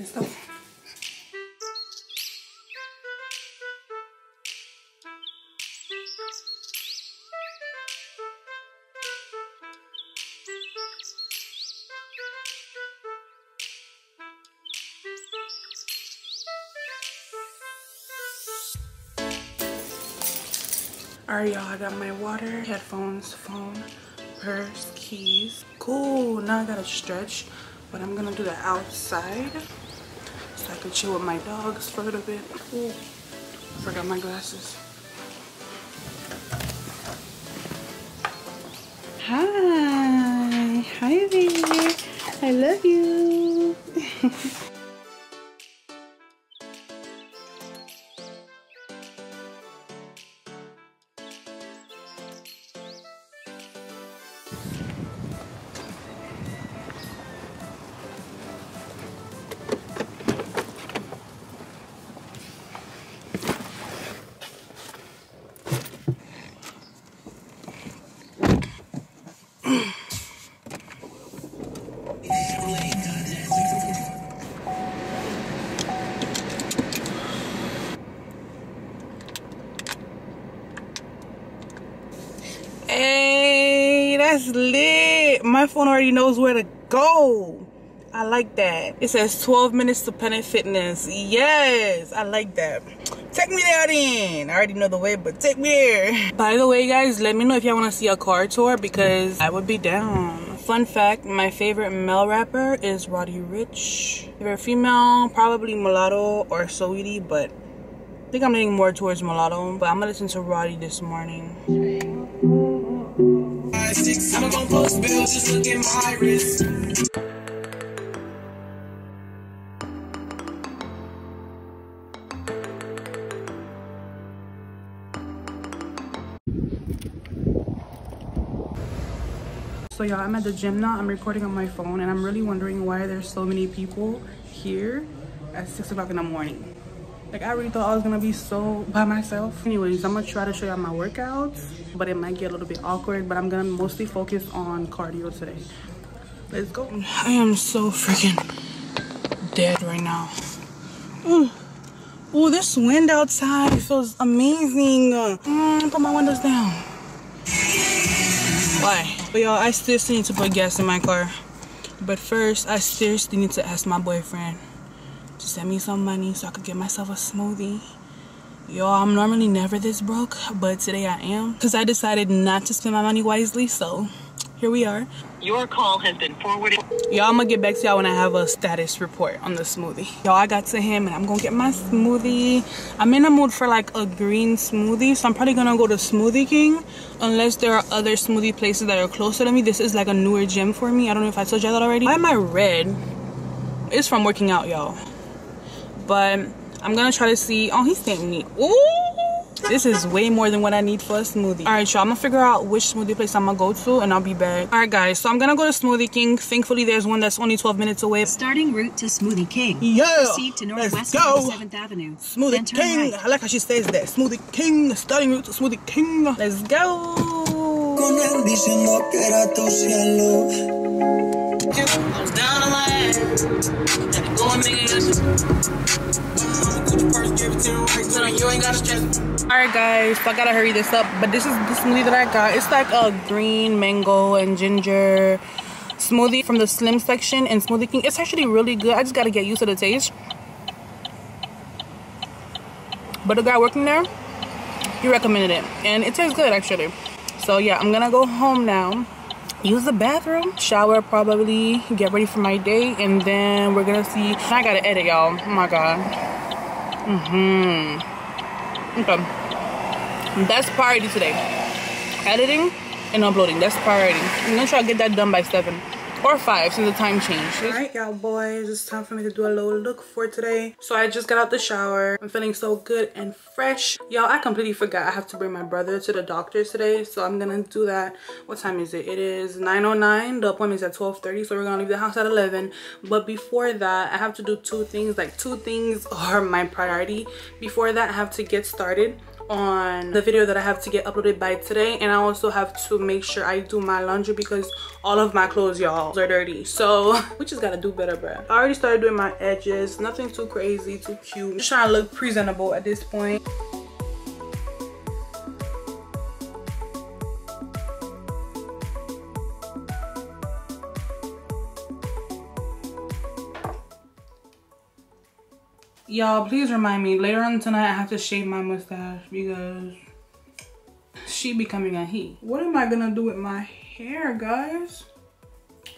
Alright y'all, I got my water, headphones, phone, purse, keys. Cool, now I gotta stretch, but I'm gonna do the outside so I can chill with my dogs for a little bit. Ooh, forgot my glasses. Hi, hi there. I love you. that's lit. My phone already knows where to go. I like that. It says 12 minutes to Planet Fitness. Yes, I like that. Take me there then. I already know the way, but take me there. By the way, guys, let me know if y'all want to see a car tour because I would be down. Fun fact, my favorite male rapper is Roddy Ricch. Favorite female, probably Mulatto or Saweetie, but I think I'm leaning more towards Mulatto. But I'm gonna listen to Roddy this morning. I'm gonna post bills, just look at my wrist. So y'all, I'm at the gym now. I'm recording on my phone and I'm really wondering why there's so many people here at six o'clock in the morning. Like I really thought I was gonna be so by myself. Anyways, I'm gonna try to show y'all my workouts, but it might get a little bit awkward, but I'm gonna mostly focus on cardio today. Let's go. I am so freaking dead right now. Ooh. Ooh, this wind outside feels amazing. Mm, put my windows down. Why? But y'all, I still need to put gas in my car. But first, I seriously need to ask my boyfriend to send me some money so I could get myself a smoothie. Y'all, I'm normally never this broke, but today I am. Because I decided not to spend my money wisely, so here we are. Your call has been forwarded. Y'all, I'm gonna get back to y'all when I have a status report on the smoothie. Y'all, I got to him and I'm gonna get my smoothie. I'm in the mood for like a green smoothie, so I'm probably gonna go to Smoothie King unless there are other smoothie places that are closer to me. This is like a newer gym for me. I don't know if I told y'all that already. Why am I red? It's from working out, y'all. But I'm gonna try to see. Oh, he's sent me. Ooh! This is way more than what I need for a smoothie. All right, y'all, I'm gonna figure out which smoothie place I'm gonna go to and I'll be back. All right, guys, so I'm gonna go to Smoothie King. Thankfully, there's one that's only 12 minutes away. Starting route to Smoothie King. Yeah, Proceed to let's northwest go. of 7th Avenue. Smoothie King. right. I like how she says that. Smoothie King, starting route to Smoothie King. Let's go. Cielo. I was down. Had to go and make it listen. Gucci purse, give it 10 racks. Tell her you ain't gotta stress. All right, guys, so I gotta hurry this up. But this is the smoothie that I got. It's like a green mango and ginger smoothie from the Slim section in Smoothie King. It's actually really good. I just gotta get used to the taste. But the guy working there, he recommended it, and it tastes good actually. So yeah, I'm gonna go home now. Use the bathroom, shower probably, get ready for my day, and then we're gonna see. I gotta edit, y'all. Oh my god. Mm-hmm. Okay. That's priority today. Editing and uploading. That's priority. I'm gonna try to get that done by seven or five since the time changed. All right, y'all boys, it's time for me to do a little look for today. So I just got out the shower. I'm feeling so good and fresh. Y'all, I completely forgot I have to bring my brother to the doctor today. So I'm gonna do that. What time is it? It is 9.09. The appointment is at 12.30. So we're gonna leave the house at 11. But before that, I have to do two things. Like two things are my priority. Before that, I have to get started on the video that I have to get uploaded by today. And I also have to make sure I do my laundry because all of my clothes y'all are dirty. So we just gotta do better bro I already started doing my edges. Nothing too crazy too cute. Just trying to look presentable at this point y'all please remind me. Later on tonight i have to shave my mustache because she becoming a he what am i gonna do with my hair guys?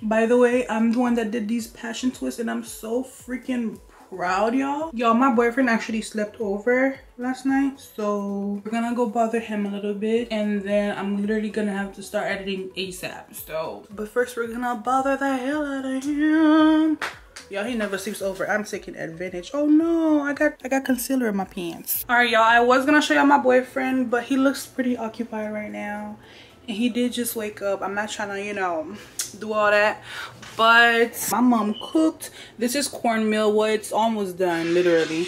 By the way i'm the one that did these passion twists and i'm so freaking proud y'all. Y'all my boyfriend actually slept over last night so we're gonna go bother him a little bit and then i'm literally gonna have to start editing asap so. But first we're gonna bother the hell out of him Y'all, he never sleeps over. I'm taking advantage. Oh no, I got I got concealer in my pants. All right, y'all, I was gonna show y'all my boyfriend, but he looks pretty occupied right now. And he did just wake up. I'm not trying to, you know, do all that. But my mom cooked. This is cornmeal. Well, it's almost done, literally.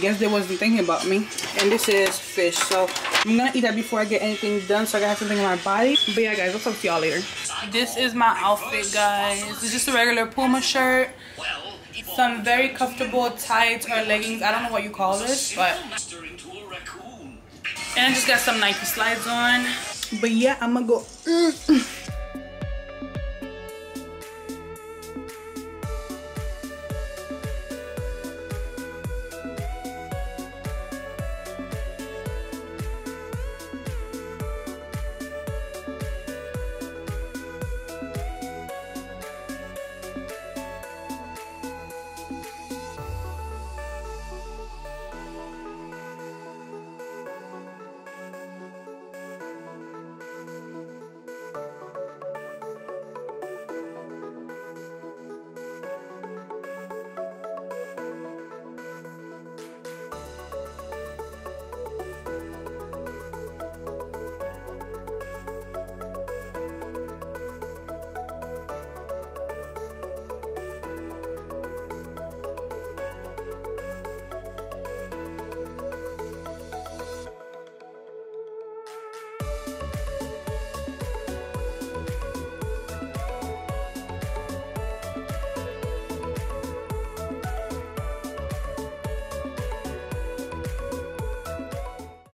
Guess they wasn't thinking about me. And this is fish. So I'm gonna eat that before I get anything done so I can have something in my body. But yeah, guys, I'll talk to y'all later. This is my outfit, guys. It's just a regular Puma shirt some very comfortable tights or leggings. I don't know what you call this, but and I just got some Nike slides on. But yeah, I'm gonna go. Mm, mm.